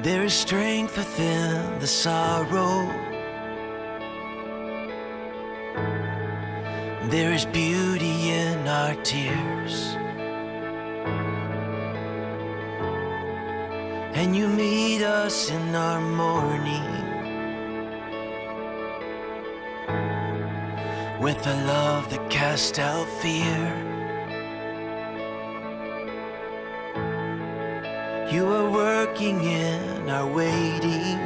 There is strength within the sorrow. There is beauty in our tears. And you meet us in our mourning with a love that casts out fear. You are working in our waiting.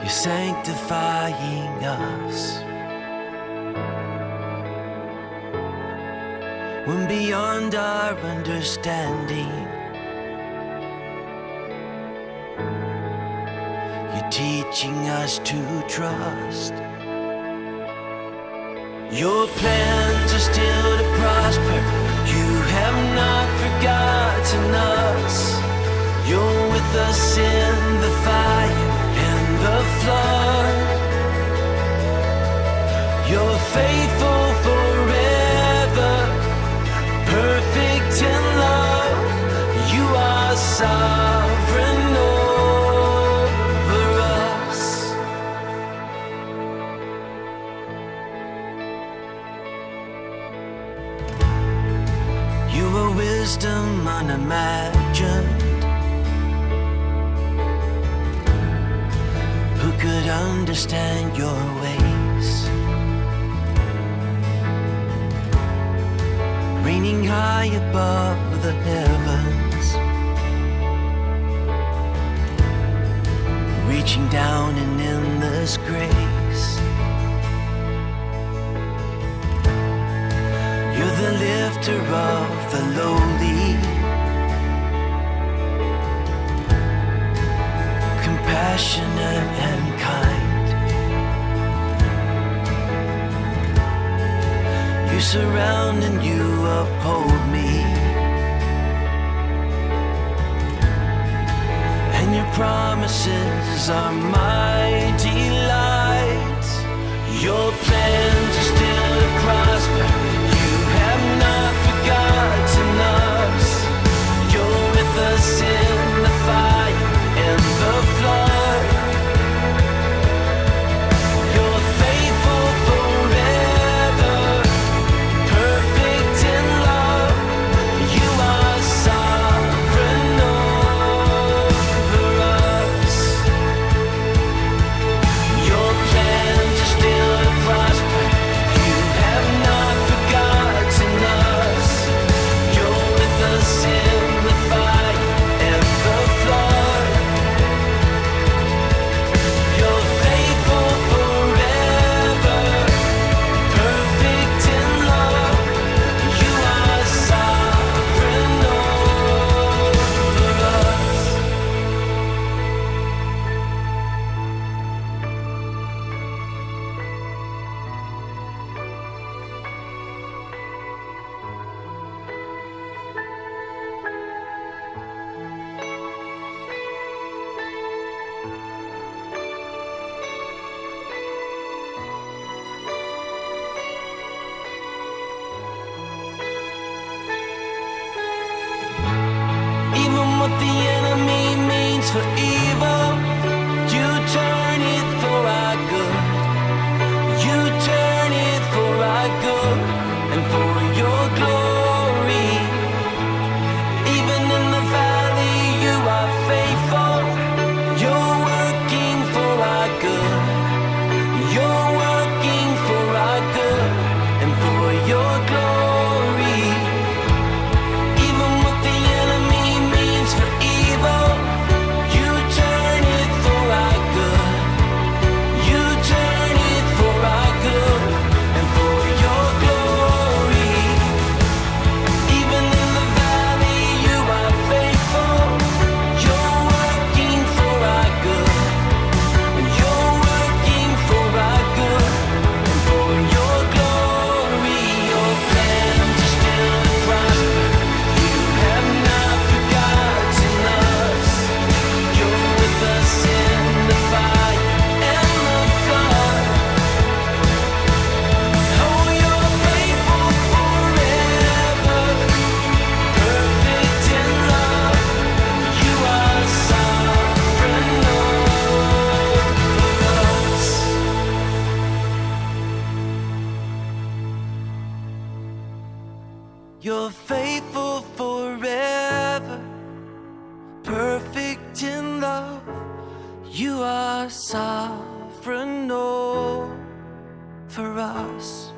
You're sanctifying us. When beyond our understanding, you're teaching us to trust. Your plans are still to prosper. You have not forgotten us. You're with us in the fire and the flood. You're faithful wisdom unimagined. Who could understand your ways? Reigning high above the heavens, reaching down in endless grace. The lifter of the lowly, compassionate and kind. You surround and you uphold me, and your promises are my delight. Your plans for each You're faithful forever, perfect in love. You are sovereign oh, over us.